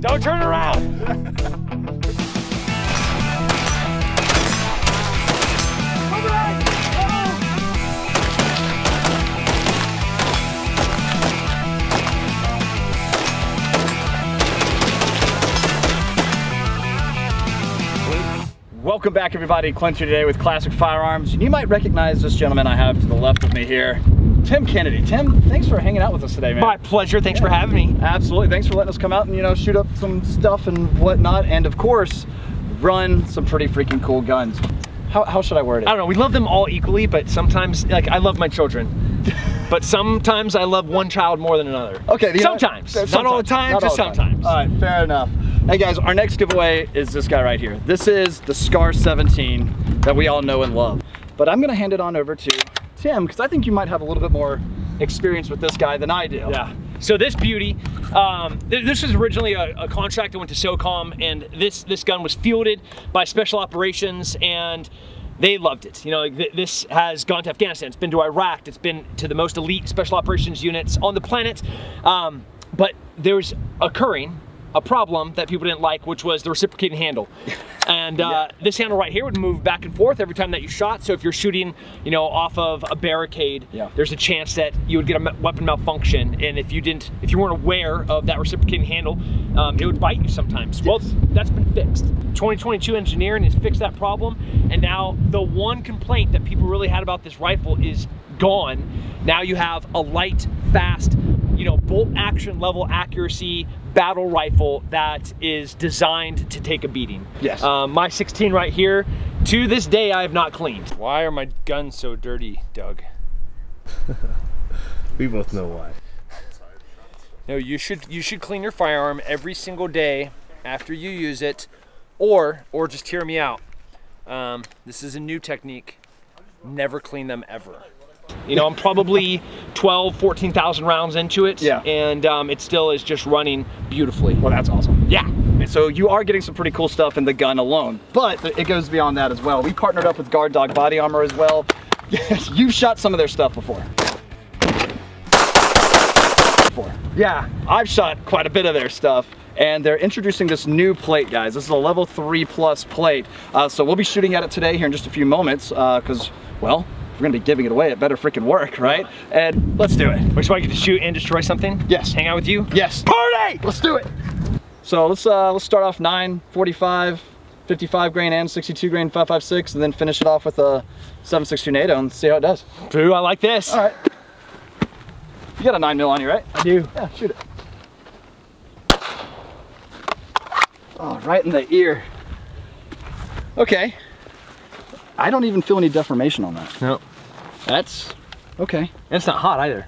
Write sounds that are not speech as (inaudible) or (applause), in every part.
Don't turn around. Welcome back everybody, Clint here today with Classic Firearms. And you might recognize this gentleman I have to the left of me here, Tim Kennedy. Tim, thanks for hanging out with us today, man. My pleasure. Thanks for having me. Absolutely. Thanks for letting us come out and, you know, shoot up some stuff and whatnot. And of course, run some pretty freaking cool guns. How, how should I word it? I don't know. We love them all equally, but sometimes, like, I love my children. (laughs) but sometimes I love one child more than another. Okay. know- Sometimes. sometimes. Not all the time, just all the time. sometimes. All right, fair enough. Hey guys, our next giveaway is this guy right here. This is the Scar 17 that we all know and love. But I'm gonna hand it on over to Tim because I think you might have a little bit more experience with this guy than I do. Yeah. So this beauty, um, th- this was originally a, a contract that went to SOCOM, and this this gun was fielded by Special Operations, and they loved it. You know, th- this has gone to Afghanistan, it's been to Iraq, it's been to the most elite Special Operations units on the planet. Um, but there's occurring a problem that people didn't like, which was the reciprocating handle. (laughs) And uh, this handle right here would move back and forth every time that you shot. So if you're shooting, you know, off of a barricade, Yeah. there's a chance that you would get a weapon malfunction. And if you didn't, if you weren't aware of that reciprocating handle, um, it would bite you sometimes. Well, that's been fixed. 2022 engineering has fixed that problem. And now the one complaint that people really had about this rifle is gone. Now you have a light, fast, you know, bolt action level accuracy battle rifle that is designed to take a beating. Yes. Um, my 16 right here, to this day, I have not cleaned. Why are my guns so dirty, Doug? (laughs) We both know why. No, you should you should clean your firearm every single day after you use it, or or just hear me out. Um, this is a new technique. Never clean them ever. You know, I'm probably 12, 14,000 rounds into it, Yeah. and um, it still is just running beautifully. Well, that's awesome. Yeah. And so you are getting some pretty cool stuff in the gun alone, but it goes beyond that as well. We partnered up with Guard Dog Body Armor as well. Yes, (laughs) you've shot some of their stuff before. Before. Yeah. I've shot quite a bit of their stuff and they're introducing this new plate guys this is a level 3 plus plate uh, so we'll be shooting at it today here in just a few moments because well if we're gonna be giving it away it better freaking work right and let's do it Which I get to shoot and destroy something? Yes. Hang out with you? yes Party! let's do it so let's uh let's start off 9 45 55 grain and 62 grain 556 and then finish it off with a 762 NATO and see how it does Drew, I like this. all right you got a 9 mil on you right I do. Yeah, shoot it. Oh, right in the ear. Okay. I don't even feel any deformation on that. No. That's okay. And it's not hot either.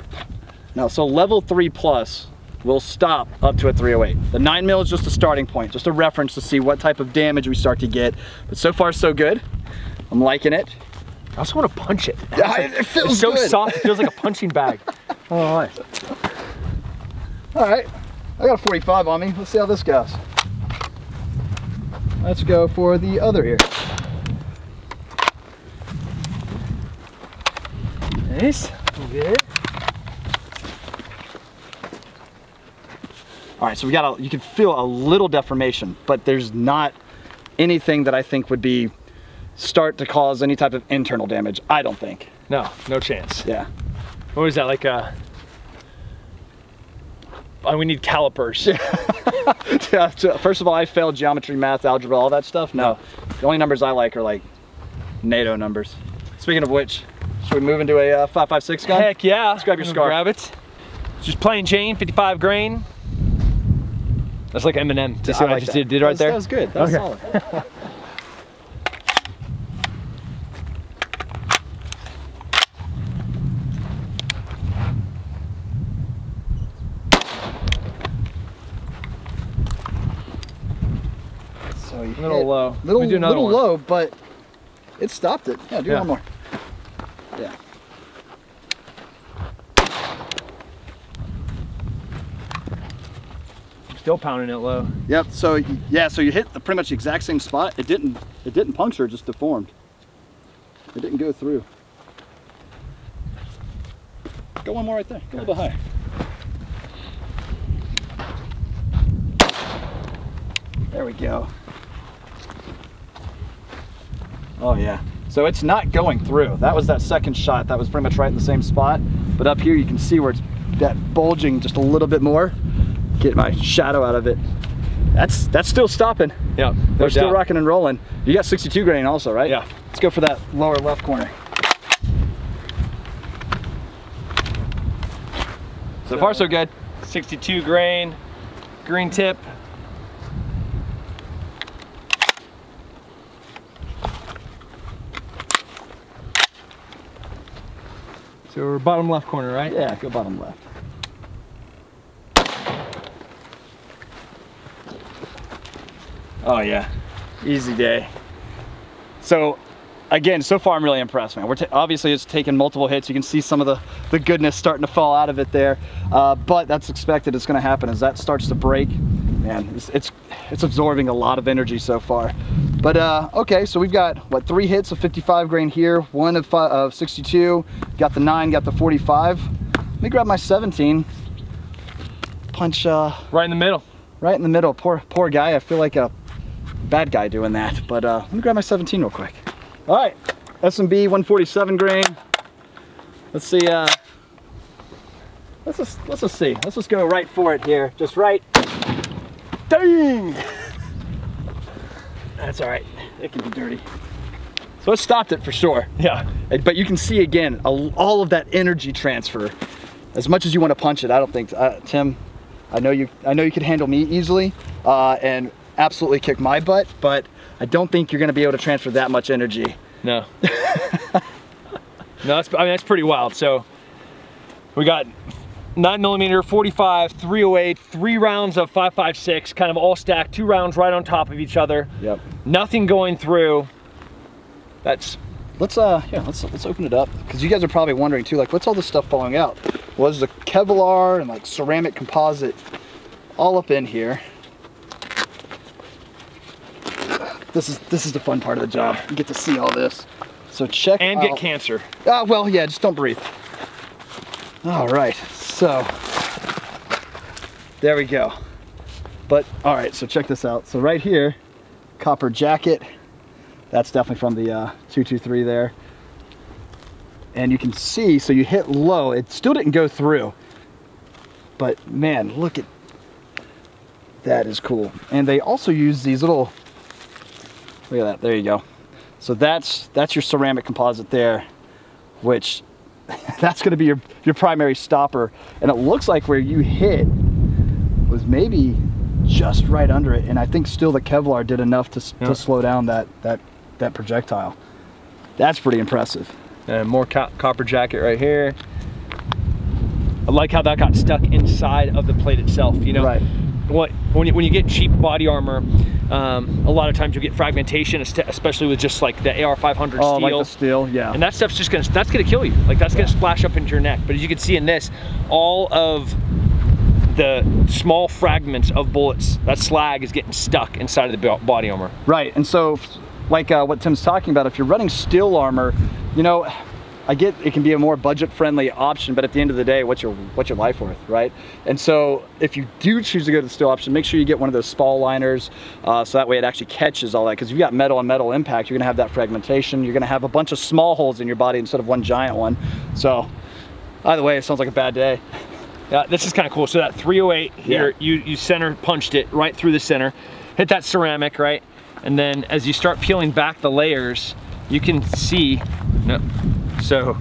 No, so level three plus will stop up to a 308. The nine mil is just a starting point, just a reference to see what type of damage we start to get. But so far, so good. I'm liking it. I also want to punch it. Yeah, it feels it's so good. soft, it feels like a punching bag. (laughs) All right. All right, I got a 45 on me. Let's see how this goes. Let's go for the other ear. Nice. Good. All right, so we got a, you can feel a little deformation, but there's not anything that I think would be start to cause any type of internal damage. I don't think. No, no chance. Yeah. What was that like? Uh, oh, we need calipers. (laughs) Yeah, so First of all, I failed geometry, math, algebra, all that stuff. No, the only numbers I like are like NATO numbers. Speaking of which, should we move into a uh, 556 gun? Heck yeah. Let's grab your We'll scar. Grab it. Just plain Jane, 55 grain. That's like Eminem. Do you see I what I like just that. did, did That right was- there? That was good. That was Okay. solid. So you A little hit- low. Little, We do another little one. low, but it stopped it. Yeah, do Yeah. one more. Yeah. Still pounding it low. Yep. So yeah, so you hit the pretty much the exact same spot. It didn't. It didn't puncture. It just deformed. It didn't go through. Go one more right there. Go a little bit higher. There we go. Oh yeah. So it's not going through. That was that second shot. That was pretty much right in the same spot. But up here you can see where it's that bulging just a little bit more. Get my shadow out of it. That's that's still stopping. Yeah, They're still rocking and rolling. You got 62 grain also, right? Yeah. Let's go for that lower left corner. So far so good. 62 grain, green tip. So we're bottom left corner, right? Yeah, go bottom left. Oh yeah, easy day. So again, so far I'm really impressed, man. We're obviously it's taken multiple hits. You can see some of the, the goodness starting to fall out of it there. Uh, but that's expected. It's gonna happen as that starts to break. Man, it's, it's, it's absorbing a lot of energy so far. But uh, okay, so we've got, what, three hits of 55 grain here, one of, five, of 62, got the nine, got the 45. Let me grab my 17. Punch uh, Right in the middle. right in the middle. Poor, poor guy. I feel like a bad guy doing that. But uh, let me grab my 17 real quick. All right, S&B 147 grain. Let's see. Uh, let's just let's just see. Let's just go right for it here. Just right. Dang. That's all right. It can be dirty. So it stopped it for sure. Yeah. But you can see again all of that energy transfer. As much as you want to punch it, I don't think uh, Tim. I know you. I know you could handle me easily uh, and absolutely kick my butt, but I don't think you're going to be able to transfer that much energy. No. no, that's, I mean, that's pretty wild. So we got nine millimeter, 45, 308, three rounds of 556, kind of all stacked, two rounds right on top of each other. Yep. Nothing going through. That's Let's uh yeah, let's let's open it up because you guys are probably wondering too, like what's all this stuff falling out? Was the Kevlar and like ceramic composite all up in here? This is this is the fun part of the job. You get to see all this. So check and get cancer. Ah, well, yeah, just don't breathe. All right, so there we go. But all right, so check this out. So right here, copper jacket. That's definitely from the uh, 223 there. And you can see, so you hit low, it still didn't go through. But man, look at that is cool. And they also use these little, look at that, there you go. So that's that's your ceramic composite there, which (laughs) that's going to be your your primary stopper. And it looks like where you hit was maybe just right under it. And I think still the Kevlar did enough to, Yeah. to slow down that that that projectile. That's pretty impressive. And more co copper jacket right here. I like how that got stuck inside of the plate itself. You know, Right. what when you, when you get cheap body armor, um, a lot of times you'll get fragmentation, especially with just like the AR500 Oh, steel. like the steel, yeah. and that stuff's just gonna that's gonna kill you. Like that's gonna splash up into your neck. But as you can see in this, all of the small fragments of bullets, that slag is getting stuck inside of the body armor. Right, and so like uh, what Tim's talking about, if you're running steel armor, you know, I get it can be a more budget-friendly option, but at the end of the day, what's your what's your life worth, right? And so if you do choose to go to the steel option, make sure you get one of those spall liners, uh, so that way it actually catches all that. Because if you've got metal on metal impact, you're gonna have that fragmentation. You're gonna have a bunch of small holes in your body instead of one giant one. So either way, it sounds like a bad day. Yeah, this is kind of cool. So that 308 here, Yeah. you, you center punched it right through the center, hit that ceramic, right? And then as you start peeling back the layers, you can see, no, so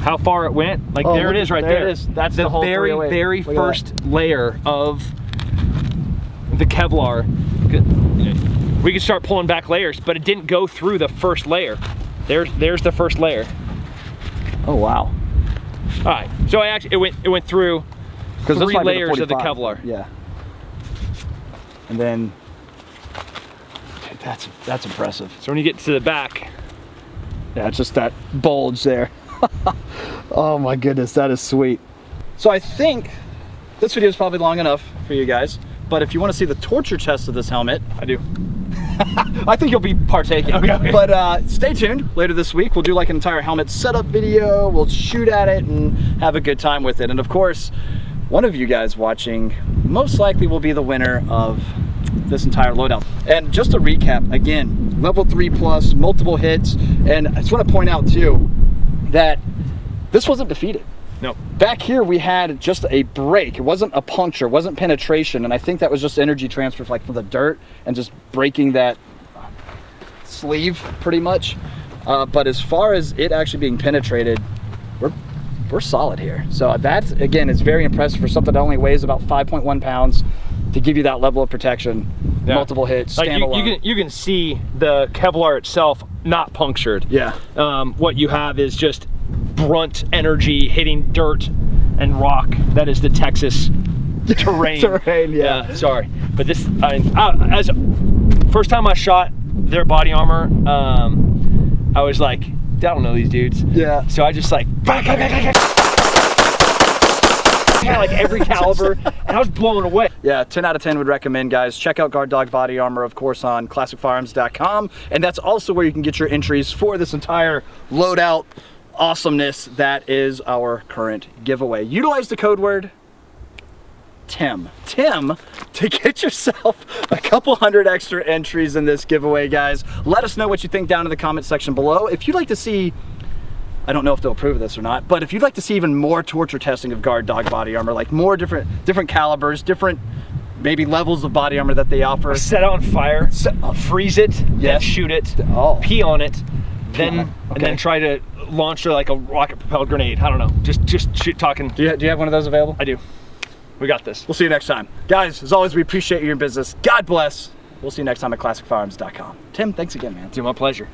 how far it went. Like Oh, there it is right there there. it is. That's the, the very, very Look first layer of the Kevlar. We could start pulling back layers, but it didn't go through the first layer. There's, there's the first layer. Oh wow. All right, so I actually, it went, it went through Because three layers of the Kevlar. Yeah. And then that's that's impressive. So when you get to the back, Yeah, it's just that bulge there. (laughs) oh my goodness, that is sweet. So I think this video is probably long enough for you guys. But if you want to see the torture test of this helmet, I do. (laughs) I think you'll be partaking. Okay, okay. But uh, stay tuned. Later this week, we'll do like an entire helmet setup video. We'll shoot at it and have a good time with it. And of course, one of you guys watching most likely will be the winner of this entire loadout. And just to recap, again, level three plus, multiple hits, and I just want to point out too that this wasn't defeated. No. Back here we had just a break. It wasn't a puncture, it wasn't penetration, and I think that was just energy transfer like from the dirt and just breaking that sleeve pretty much. Uh, but as far as it actually being penetrated, we're we're solid here. So that again is very impressive for something that only weighs about 5.1 pounds to give you that level of protection, Yeah. multiple hits, Like you, you can you can see the Kevlar itself not punctured. yeah. Um, what you have is just brunt energy hitting dirt and rock. That is the Texas (laughs) terrain. Terrain, yeah. sorry, but this I, I, as first time I shot their body armor, um, I was like, I don't know these dudes. Yeah. So I just like, like every (laughs) caliber, and I was blown away. Yeah, 10 out of 10 would recommend, guys. Check out Guard Dog Body Armor, of course, on classicfirearms.com. And that's also where you can get your entries for this entire loadout awesomeness that is our current giveaway. Utilize the code word Tim. Tim, to get yourself a couple hundred extra entries in this giveaway, guys. Let us know what you think down in the comment section below. If you'd like to see I don't know if they'll approve of this or not, but if you'd like to see even more torture testing of guard dog body armor, like more different different calibers, different maybe levels of body armor that they offer. Set on fire, Set- uh, freeze it, then Yes. shoot it, Oh. pee on it, then it. and then try to launch like a rocket propelled grenade. I don't know. Just just shoot talking. Do you, do you have one of those available? I do. We got this. We'll see you next time. Guys, as always, we appreciate your business. God bless. We'll see you next time at classicfirearms.com. Tim, thanks again, man. Dude, my pleasure.